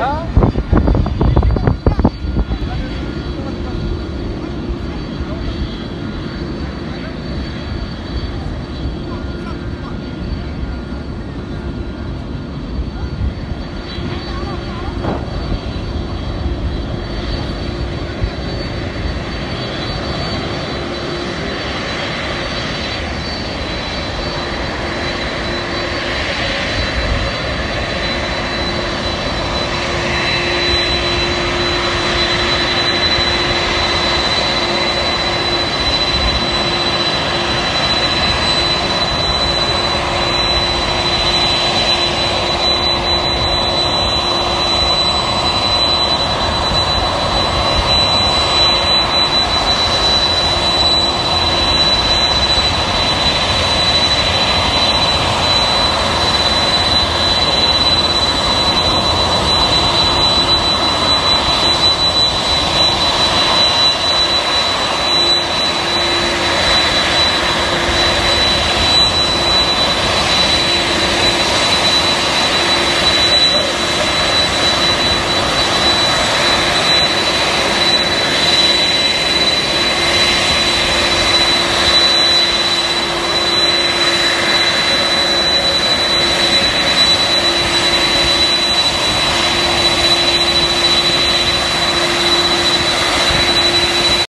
아.